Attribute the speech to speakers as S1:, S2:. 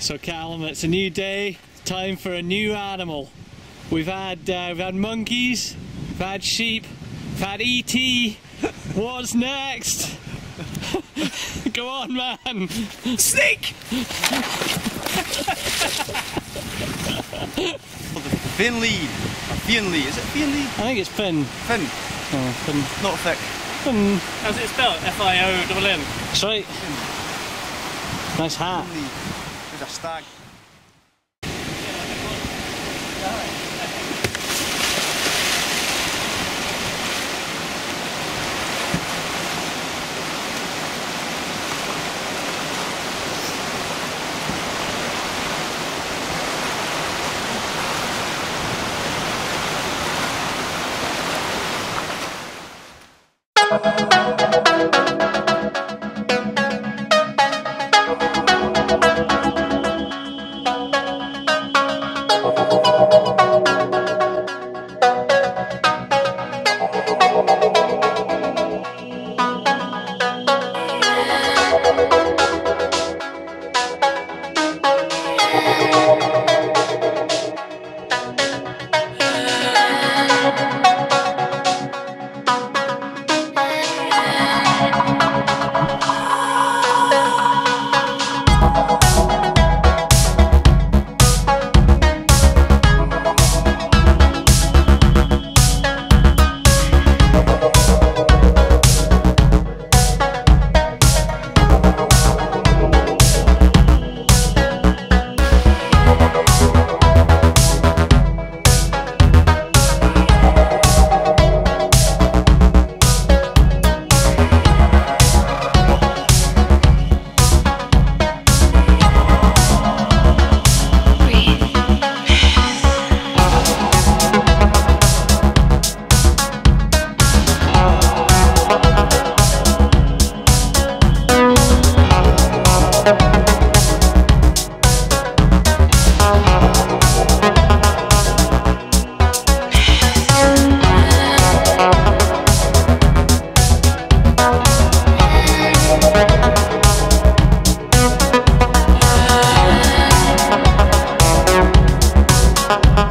S1: So Callum, it's a new day. Time for a new animal. We've had uh, we've had monkeys, we've had sheep, we've had ET. What's next? Go on, man.
S2: Snake! Finley. Finley. Is it Finley?
S1: I think it's Finn.
S2: Fin.
S1: Oh, Finn.
S2: Not thick.
S1: Finn.
S3: How's it spelled? F-I-O-N-N.
S1: That's right. Nice hat.
S2: Finley. 出した。
S4: Thank